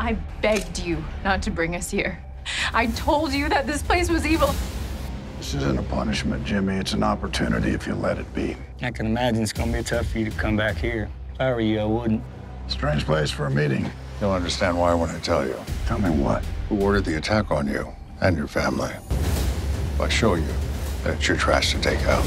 I begged you not to bring us here. I told you that this place was evil. This isn't a punishment, Jimmy. It's an opportunity if you let it be. I can imagine it's gonna be tough for you to come back here. If I were you, I wouldn't. Strange place for a meeting. You'll understand why when I tell you. Tell me what? Who ordered the attack on you and your family? If I show you that it's your trash to take out.